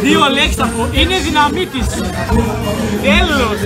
Δύο λέξεις θα πω. Είναι δυναμίτης. Τέλος.